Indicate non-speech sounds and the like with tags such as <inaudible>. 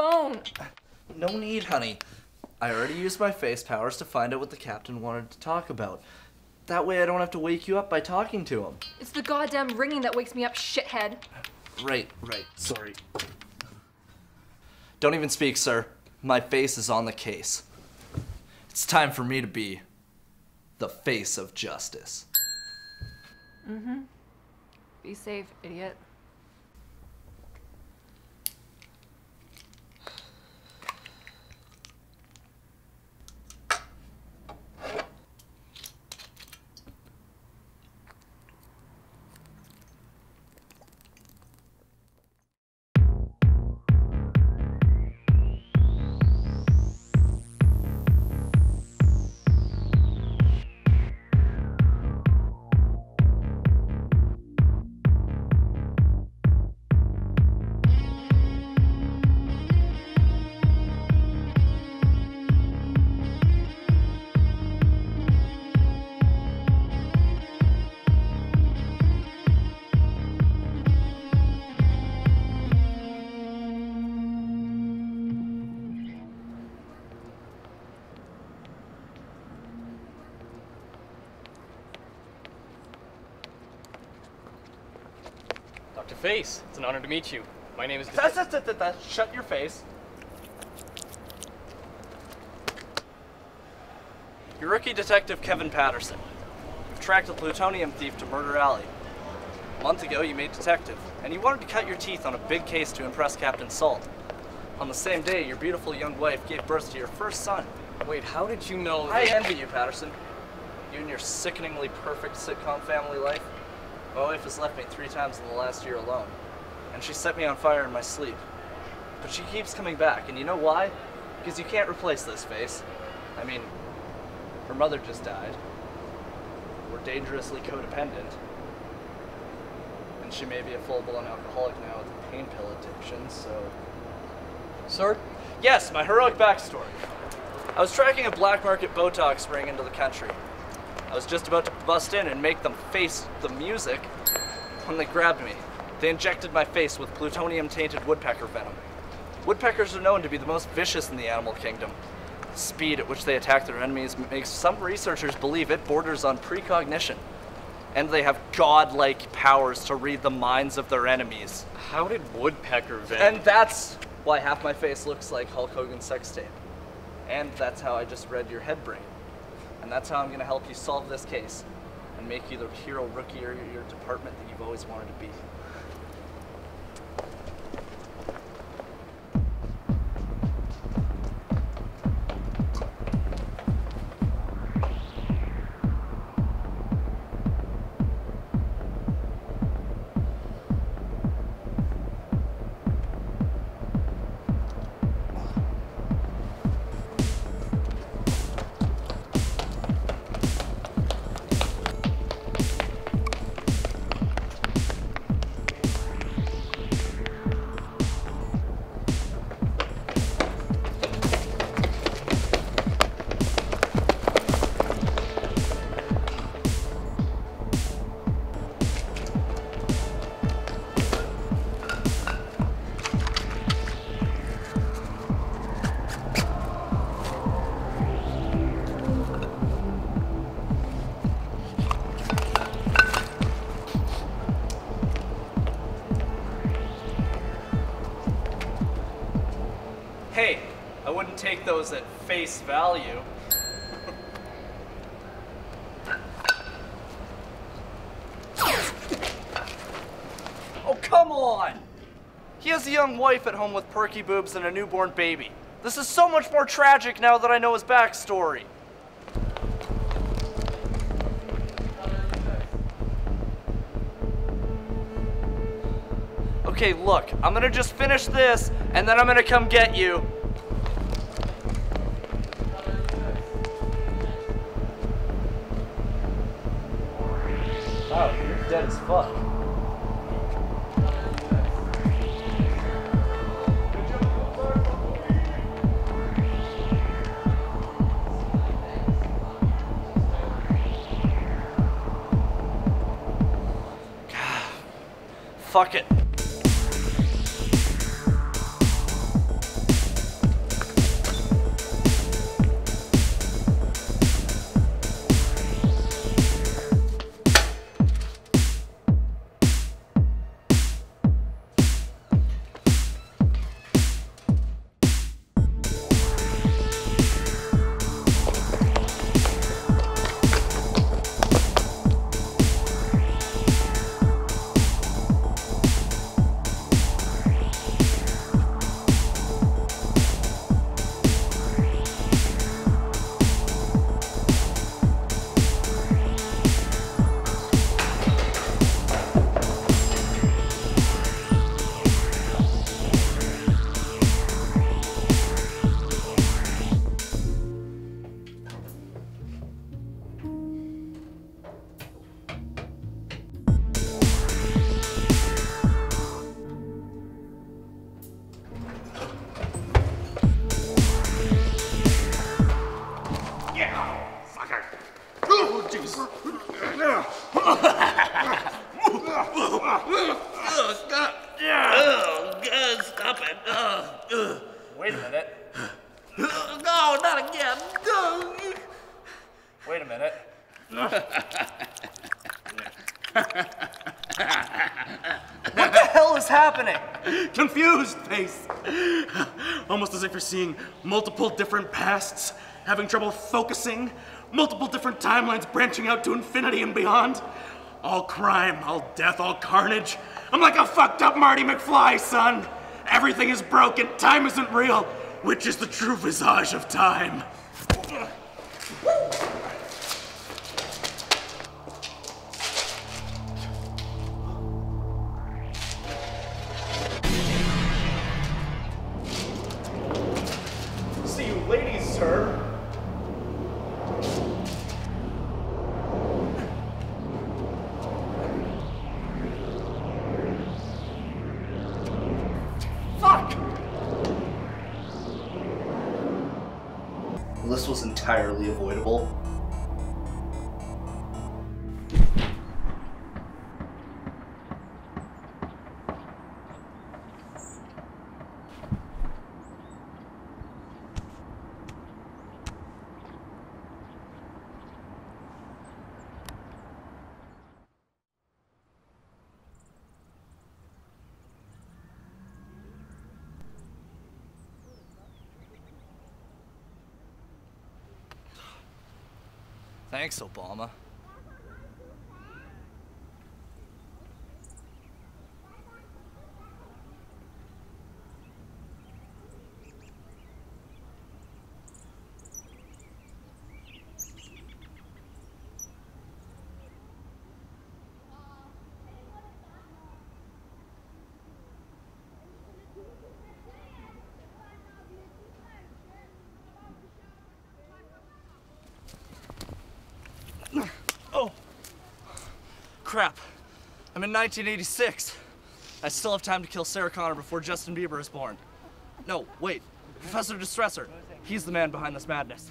Phone. No need, honey. I already used my face powers to find out what the captain wanted to talk about. That way I don't have to wake you up by talking to him. It's the goddamn ringing that wakes me up, shithead. Right, right, sorry. Don't even speak, sir. My face is on the case. It's time for me to be the face of justice. Mm-hmm. Be safe, idiot. Face, it's an honor to meet you. My name is. That, that, that, that, that. Shut your face. You're rookie detective Kevin Patterson. You've tracked a plutonium thief to Murder Alley. A month ago, you made detective, and you wanted to cut your teeth on a big case to impress Captain Salt. On the same day, your beautiful young wife gave birth to your first son. Wait, how did you know? I envy you, Patterson. You and your sickeningly perfect sitcom family life. My wife has left me three times in the last year alone, and she set me on fire in my sleep. But she keeps coming back, and you know why? Because you can't replace this face. I mean, her mother just died. We're dangerously codependent. And she may be a full blown alcoholic now with a pain pill addiction, so. Sir? Yes, my heroic backstory. I was tracking a black market Botox ring into the country. I was just about to bust in and make them face the music when they grabbed me. They injected my face with plutonium tainted woodpecker venom. Woodpeckers are known to be the most vicious in the animal kingdom. The speed at which they attack their enemies makes some researchers believe it borders on precognition. And they have godlike powers to read the minds of their enemies. How did woodpecker venom? And that's why half my face looks like Hulk Hogan's sex tape. And that's how I just read your head brain. And that's how I'm gonna help you solve this case and make you the hero rookie or your department that you've always wanted to be. Take those at face value. <laughs> oh, come on! He has a young wife at home with perky boobs and a newborn baby. This is so much more tragic now that I know his backstory. Okay, look, I'm gonna just finish this and then I'm gonna come get you. Fuck. <sighs> Fuck it. Stop it. Wait a minute. No, not again. Wait a minute. what the hell is happening? Confused face. Almost as if you're seeing multiple different pasts, having trouble focusing, multiple different timelines branching out to infinity and beyond. All crime, all death, all carnage. I'm like a fucked up Marty McFly, son. Everything is broken, time isn't real, which is the true visage of time. This was entirely avoidable. Thanks, Obama. Oh! Crap. I'm in 1986. I still have time to kill Sarah Connor before Justin Bieber is born. No, wait. Professor Distressor. He's the man behind this madness.